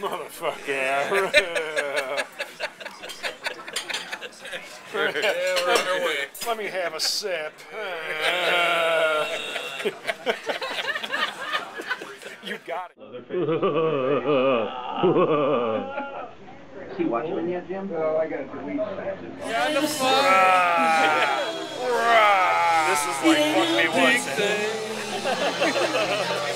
Motherfucker. yeah, we're on our way. Let me have a sip. you got it. Is he watching yet, Jim? Oh, I got to delete that. This is like fuck me once.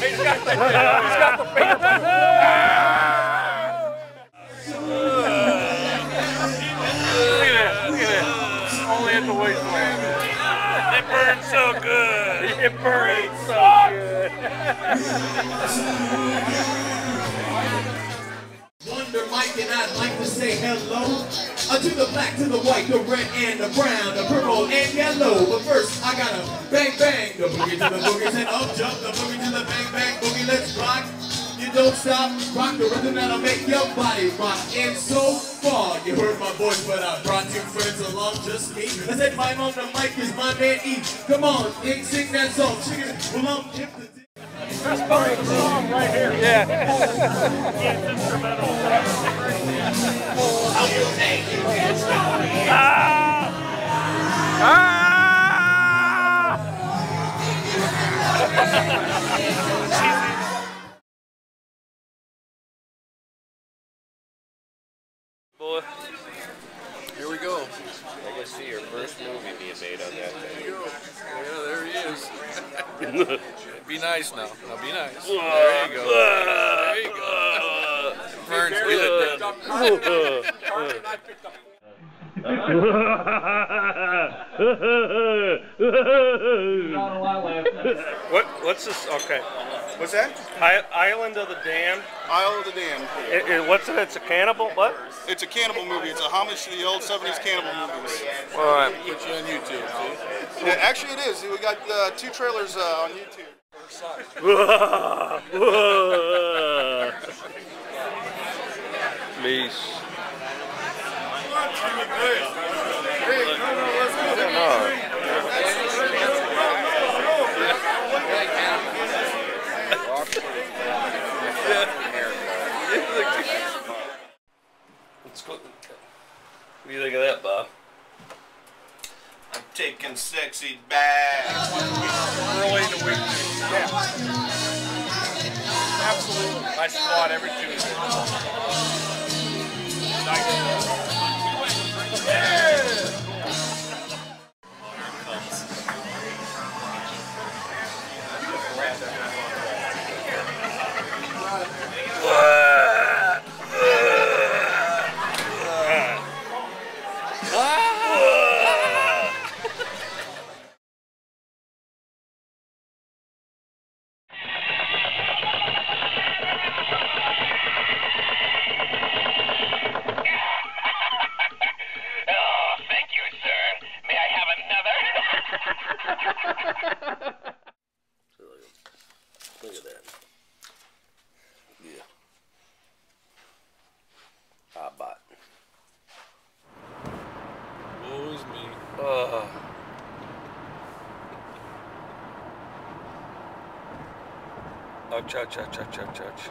He's got the, he's got the finger. Look at that. Look at that. Only at the. It burns so good. It burns so good. Wonder Mike and I'd like to say hello Uh, to the black, to the white, the red and the brown, the purple and yellow. But first I gotta bang bang the boogie to the boogies and up jump the boogie to the bang bang boogie. Let's rock. You don't stop, rock the rhythm that'll make your body rock. And so far, you heard my voice, but I brought two friends along, just me. I said my on the mic is my man E. Come on, and sing that song. Chicken, well I'm hip to Best part of the song right here. Yeah. yeah, it's instrumental. Ah! Boy. Here we go. I can see your first movie being made on that thing. Yeah, there he is. be nice now. Now be nice. There you go. There you go. Burns, done. What? What's this? Okay. What's that? I, Island of the Damned. Isle of the Damned. It, it, what's it? It's a cannibal. What? It's a cannibal movie. It's a homage to the old 70s cannibal movies. All right. Put you on YouTube, see? Yeah, actually, it is. We got uh, two trailers uh, on YouTube. Meese. Let's go. What do you think of that, Bob? I'm taking sexy back. Early in the week. Yeah. Absolutely. I squat every Tuesday. Oh, Look at that. Yeah. Hot bot. Woe is me. Uh, ouch, ouch, ouch, ouch, ouch, ouch.